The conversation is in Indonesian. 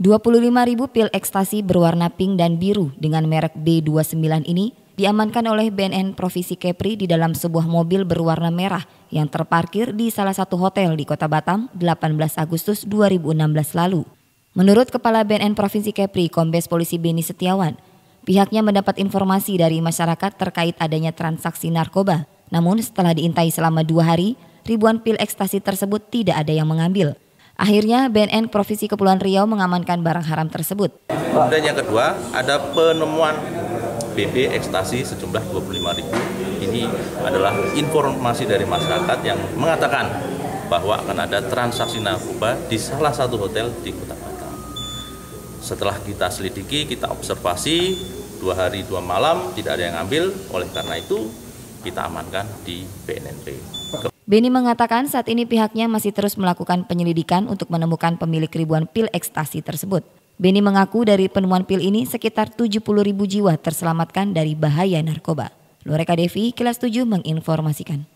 25 ribu pil ekstasi berwarna pink dan biru dengan merek B29 ini diamankan oleh BNN Provinsi Kepri di dalam sebuah mobil berwarna merah yang terparkir di salah satu hotel di Kota Batam 18 Agustus 2016 lalu. Menurut Kepala BNN Provinsi Kepri, Kombes Polisi Beni Setiawan, pihaknya mendapat informasi dari masyarakat terkait adanya transaksi narkoba. Namun setelah diintai selama dua hari, ribuan pil ekstasi tersebut tidak ada yang mengambil. Akhirnya BNN Provinsi Kepulauan Riau mengamankan barang haram tersebut. Kemudian yang kedua ada penemuan BB ekstasi sejumlah 25 ribu. Ini adalah informasi dari masyarakat yang mengatakan bahwa akan ada transaksi narkoba di salah satu hotel di Kota Batam. Setelah kita selidiki, kita observasi dua hari dua malam tidak ada yang ambil. Oleh karena itu kita amankan di BNNP. Beni mengatakan saat ini pihaknya masih terus melakukan penyelidikan untuk menemukan pemilik ribuan pil ekstasi tersebut. Beni mengaku dari penemuan pil ini sekitar 70 ribu jiwa terselamatkan dari bahaya narkoba. Loreka Devi, Kilas 7 menginformasikan.